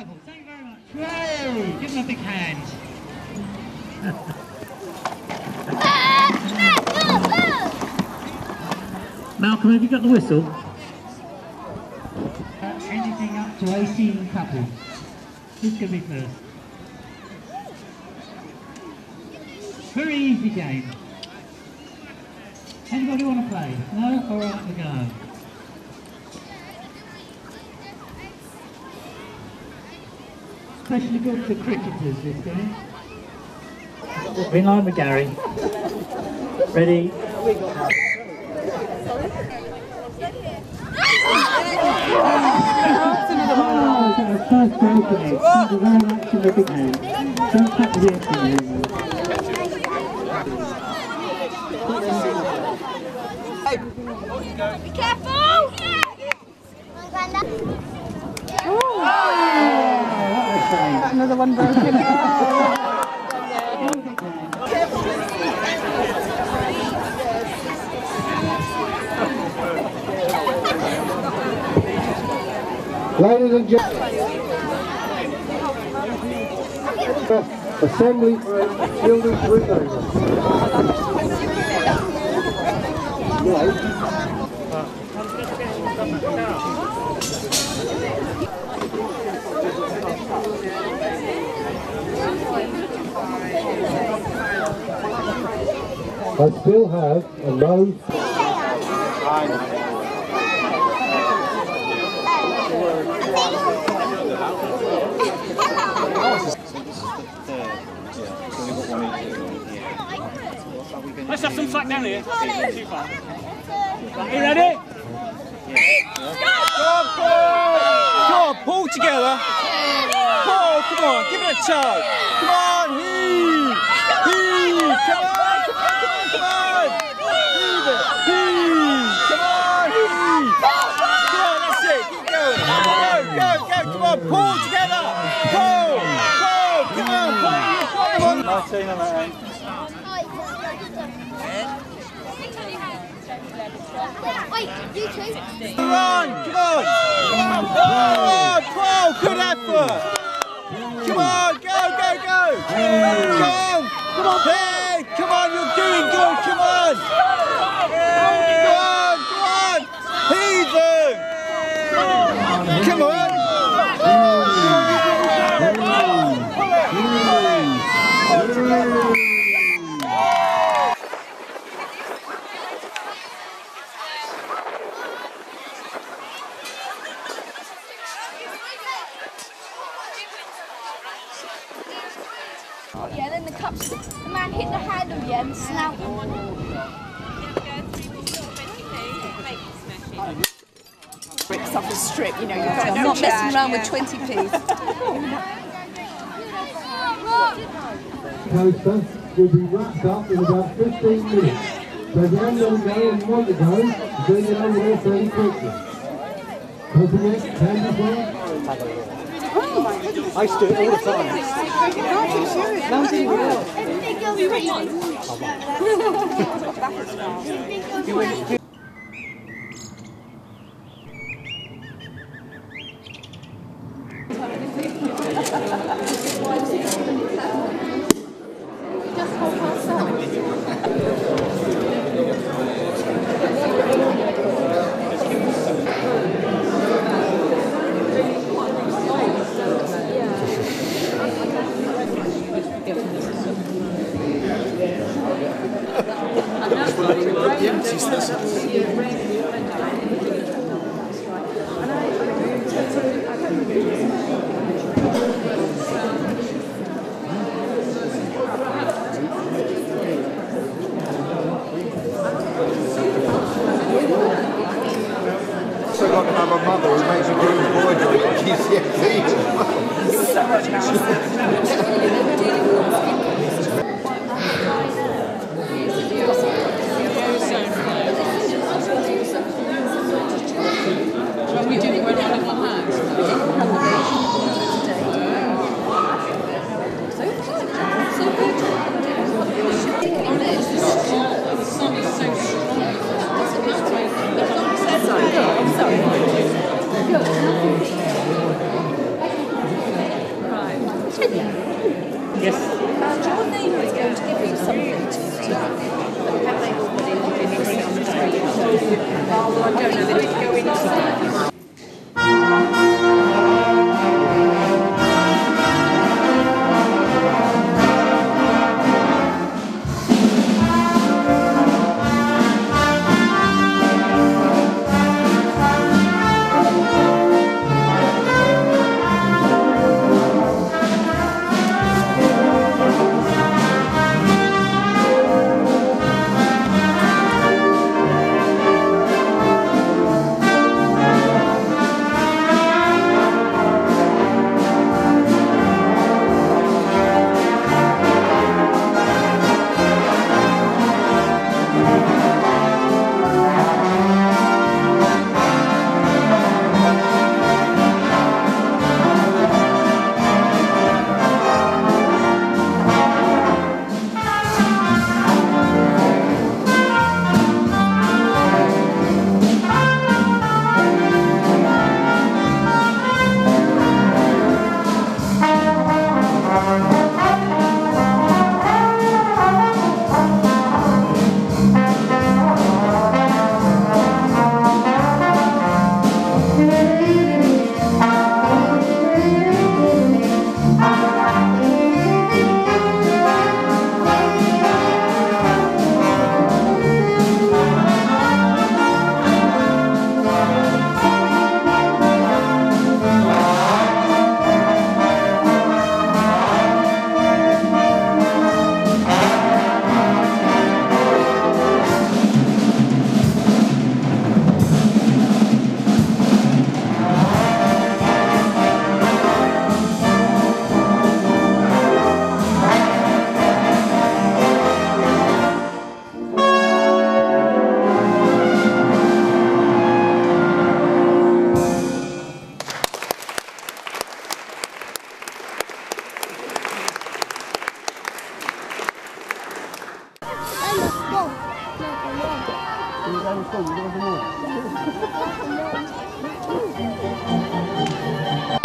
couple. Thank you very much. Give them a big hand. Malcolm, have you got the whistle? Uh, anything up to 18 couples. Who's going to be first? Very easy game. Anybody want to play? No? All right, we go. Especially good for cricketers, this game. In line with Gary. Ready? Be careful! Another one broken. Ladies and gentlemen, assembly for children's relay. I still have a low Let's have some flat down here. Too far. Right, you ready? Go on, Paul! Come on, pull together. Paul, come on, give it a toe. Come on, heave! Heave! Come on, come on, come on! Heave it! Heave! Come on, heave! Come on, that's it, keep going. Go, go, go, come on, pull together! Pull! Pull! Come on, pull! You've got them on! Martina, man. Wait, you two. Come on, come on! On, Paul, good effort! Come on, go, go, go! Come on! Come on, hey, come on, you're doing good, come on! Come on, come on! Heathen! Come on! Yeah, then the cups. The man hit the handle, yeah, and the snout. Bricks off a strip, you know, you've got, I'm not messing around with 20p. coaster will be wrapped up in about 15 minutes. So if you haven't got to go and you want to go, bring it over there fairly quickly. Coconut, candy bar, oh, I used to do it all the time. 好吧。So に人を見てほしもん。